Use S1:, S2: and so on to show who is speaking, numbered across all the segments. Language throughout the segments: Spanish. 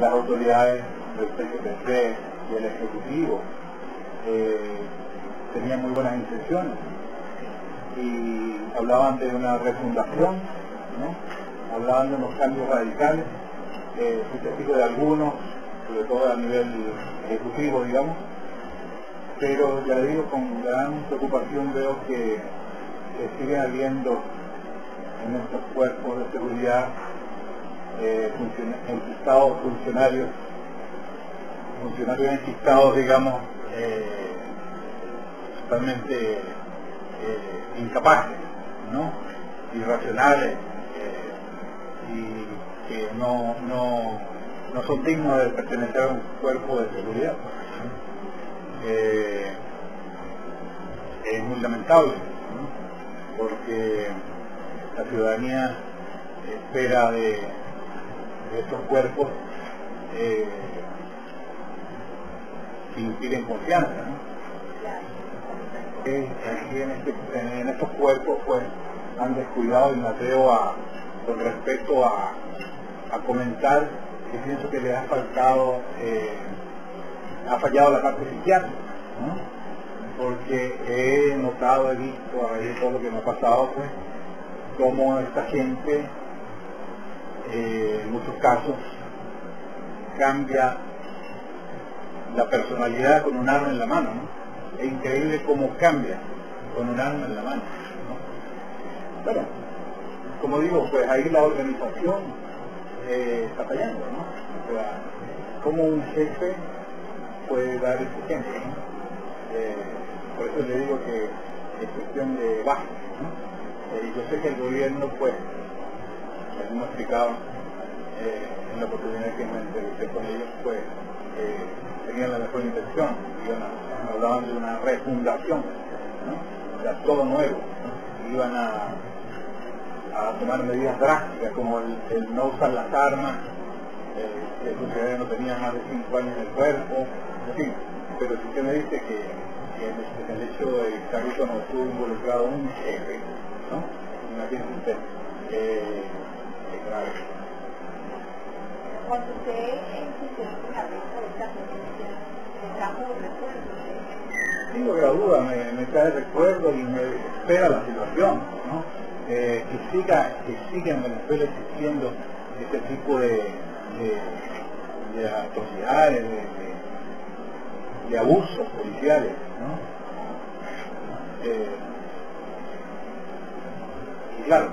S1: las autoridades del CGPC y el Ejecutivo eh, tenían muy buenas intenciones y hablaban de una refundación, ¿no? hablaban de unos cambios radicales, eh, testigo de algunos, sobre todo a nivel ejecutivo, digamos, pero ya digo, con gran preocupación veo que, sigue habiendo en nuestros cuerpos de seguridad eh, funcionarios, funcionarios enquistados, digamos, eh, totalmente eh, incapaces, ¿no? irracionales eh, y que no, no, no son dignos de pertenecer a un cuerpo de seguridad. Es muy lamentable, porque la ciudadanía espera de, estos cuerpos eh, que inspiren confianza. Aquí este, en, estos cuerpos pues han descuidado me atrevo a, con respecto a, comentar que pienso que les ha faltado eh, ha fallado la parte psiquiátrica, porque he notado, he visto a de todo lo que me ha pasado, pues, cómo esta gente, eh, en muchos casos, cambia la personalidad con un arma en la mano. Es increíble cómo cambia con un arma en la mano. Bueno, como digo, pues ahí la organización eh, está fallando, ¿no? O sea, como un jefe puede dar ese ejemplo. Eh, por eso le digo que es cuestión de base. Eh, yo sé que el gobierno, pues, como explicaba eh, en la oportunidad que me entrevisté con ellos, pues, tenían la mejor intención, iban hablaban de una refundación, o sea, todo nuevo, iban a, tomar medidas drásticas como el, no usar las armas, que el no tenía más de cinco años en el cuerpo, Sí, pero si usted me dice que, en, el, hecho de que Carrito no estuvo involucrado un jefe, ¿no? Imagínese usted, eh.
S2: Cuando usted insistió en la venta de esta sentencia, ¿le trajo recuerdo?
S1: Sí, no duda, me, me trae recuerdo y me espera la situación, ¿no? Eh, que siga, que siga en Venezuela existiendo este tipo de, de, de atrocidades, de, de abusos policiales. ¿no? Eh, y claro,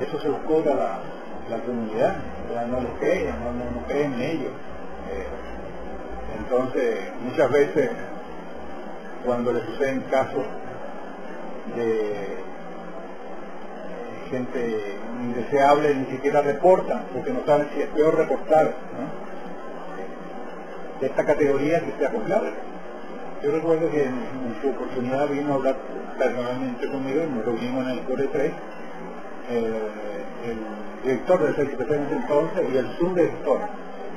S1: eso se los cobra la, la comunidad, no les creen, no, no, creen en ellos. Eh, entonces, muchas veces, cuando les suceden casos de gente indeseable, ni siquiera reportan, porque no saben si es peor reportar. ¿no? de esta categoría que sea confiable. Yo recuerdo que en, su oportunidad vino a hablar personalmente conmigo y nos reunimos en el Core 3, eh, el director del en ese entonces y el subdirector,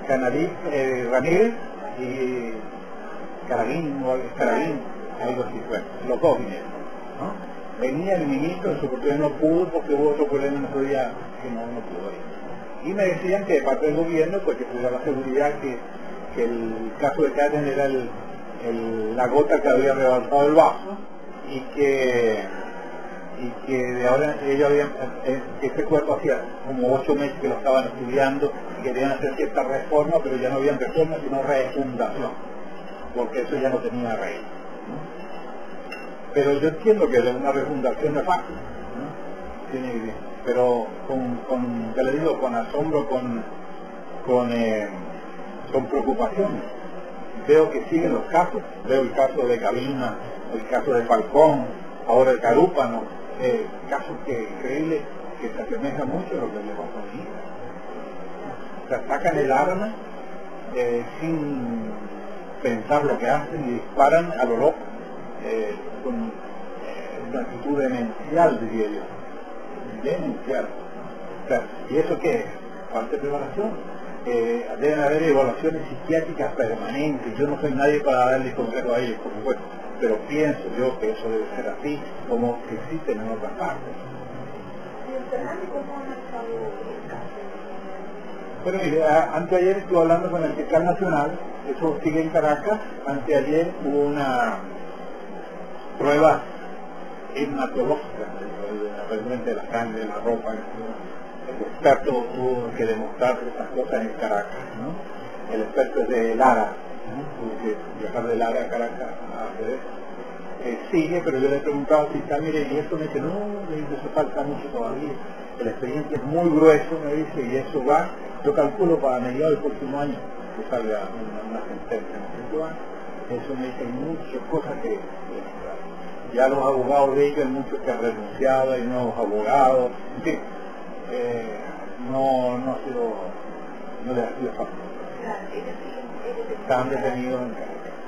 S1: Canadí eh, Ramírez y Carabín, o Carabín, algo así fue, los dos vinieron. ¿no? Venía el ministro, en su oportunidad no pudo porque hubo otro problema en otro día que no, no pudo ir. Y me decían que de parte del gobierno, pues que tuviera la seguridad que el caso de Karen era la gota que había rebalsado el vaso y que y que de ahora ellos habían este cuerpo hacía como ocho meses que lo estaban estudiando y querían hacer cierta reforma pero ya no habían reforma sino refundación porque eso ya no tenía raíz pero yo entiendo que una refundación no es fácil pero con, con le digo con asombro con con eh, con preocupación. Veo que siguen los casos, veo el caso de Cabina, el caso de Falcón, ahora el Carúpano, eh, casos que increíble que se asemeja mucho a lo que le pasó a mi O sacan el arma eh, sin pensar lo que hacen y disparan a lo loco, eh, con una actitud demencial, diría yo. Demencial. O sea, ¿y eso qué es? Falta de preparación deben haber evaluaciones psiquiátricas permanentes. Yo no soy nadie para darle consejo a ellos, por supuesto, pero pienso yo que eso debe ser así, como existen en otras partes. Bueno, mire, anteayer estuve hablando con el fiscal nacional, eso sigue en Caracas, anteayer hubo una prueba hematológica, realmente de la sangre, de la ropa, el experto tuvo que demostrar estas cosas en Caracas, ¿no? El experto es de Lara, ¿no? tuvo que viajar de Lara a Caracas a hacer eso. Eh, sigue, pero yo le he preguntado al fiscal, mire, y esto me dice, no, me dice, eso falta mucho todavía. El expediente es muy grueso, me dice, y eso va, yo calculo para mediados del próximo año que salga una, una sentencia, ¿no? Eso me dice muchas cosas que, ya los abogados de ellos, hay muchos que han renunciado, hay nuevos abogados, en fin, eh, no, no ha sido, no les ha sido fácil. Están detenidos en Caracas.